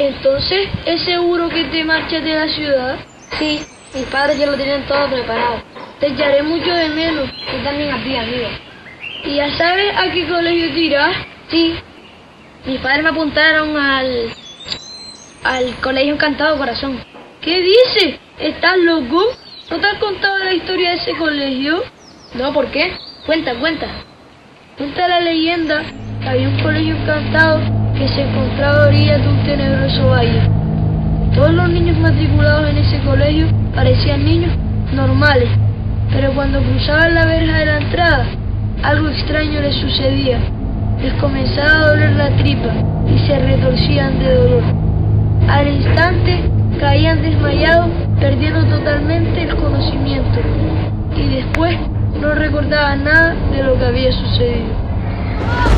Entonces, ¿es seguro que te marchas de la ciudad? Sí, mis padres ya lo tienen todo preparado. Te echaré mucho de menos. Yo también a ti, amigo. ¿Y ya sabes a qué colegio te irás? Sí. Mis padres me apuntaron al... al Colegio Encantado Corazón. ¿Qué dices? ¿Estás loco? ¿No te has contado la historia de ese colegio? No, ¿por qué? Cuenta, cuenta. Cuenta la leyenda que había un colegio encantado que se encontraba a orillas de un tenebroso valle. Todos los niños matriculados en ese colegio parecían niños normales, pero cuando cruzaban la verja de la entrada, algo extraño les sucedía. Les comenzaba a doler la tripa y se retorcían de dolor. Al instante caían desmayados, perdiendo totalmente el conocimiento. Y después no recordaban nada de lo que había sucedido.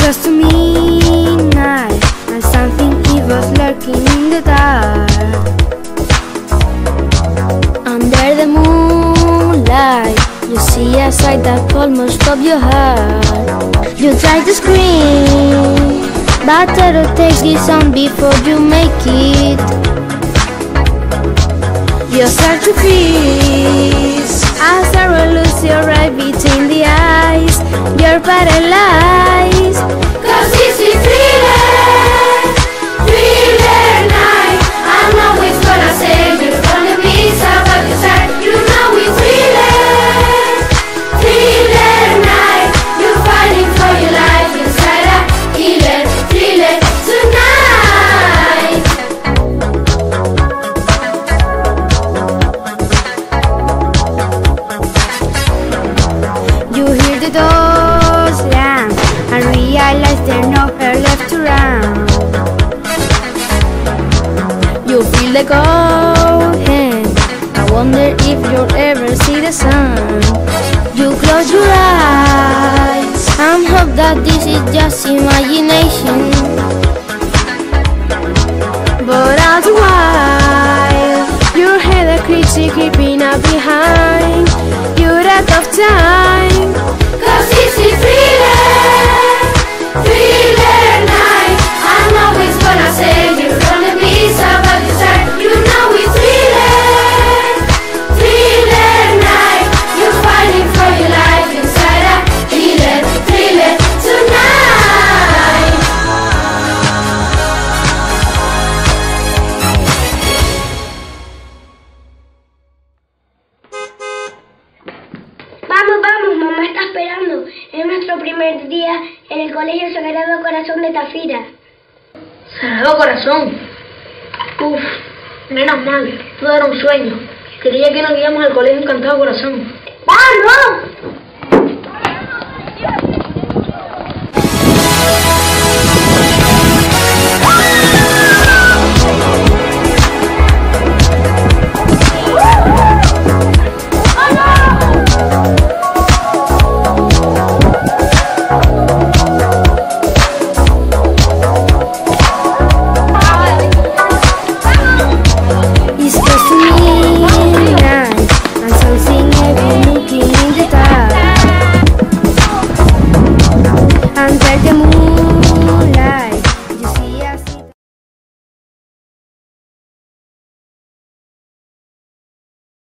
Close to midnight and something evil's lurking in the dark. Under the moonlight, you see a sight that almost stops your heart. You try to scream, but terror takes its own before you make it. You start to freeze as sorrow loses your right between the eyes. You're paralyzed. You hear the doors slam and realize there's nowhere left to run. You feel the cold hand. I wonder if you'll ever see the sun. You close your eyes and hope that this is just imagination. But all the while, your head creeps creeping up behind. You're out of time. Esperando. Es nuestro primer día en el Colegio Sagrado Corazón de Tafira. Sagrado corazón. Uf, menos mal, todo era un sueño. Quería que nos íbamos al colegio encantado corazón. ¡Vamos!